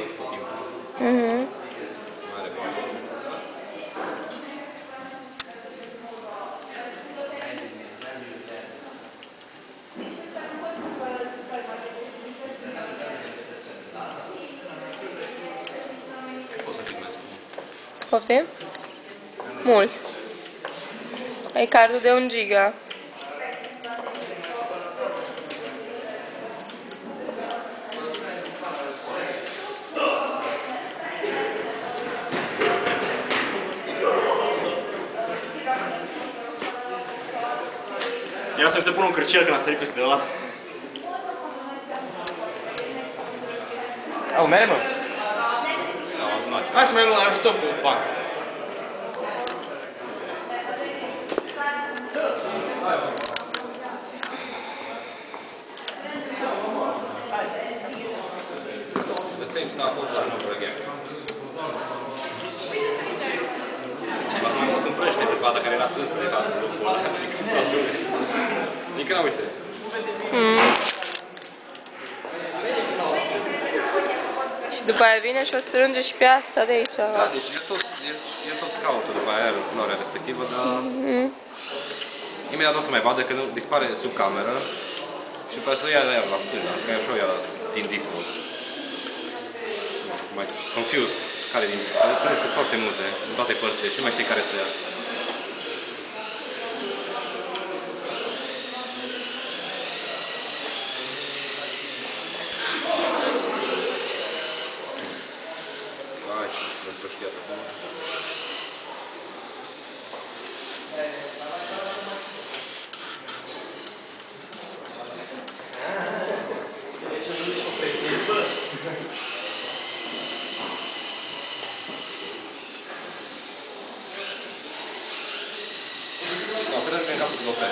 la capăt tot timpul. Mhm. Nu are voie. Era să-mi se pună un cârcel când a sărit peste ăla. Au, mere, mă. Au adunat Hai să mai ajutăm cu bani. The same stuff over and over again. Mai mult împrăște zăpada care era strânsă de fapt în locul Nici nu uite. Și după aia vine și o strânge și pe asta de aici. Da, deci el tot, el, el tot caută după aia culoarea respectivă, dar imediat o să mai vadă că nu dispare sub cameră și după aceea să o ia de aia la stânga, că așa o ia din default. Mai confused care din... Înțeles că sunt foarte multe, în toate părțile și nu mai știi care să ia. 그런 생각도 들었어요.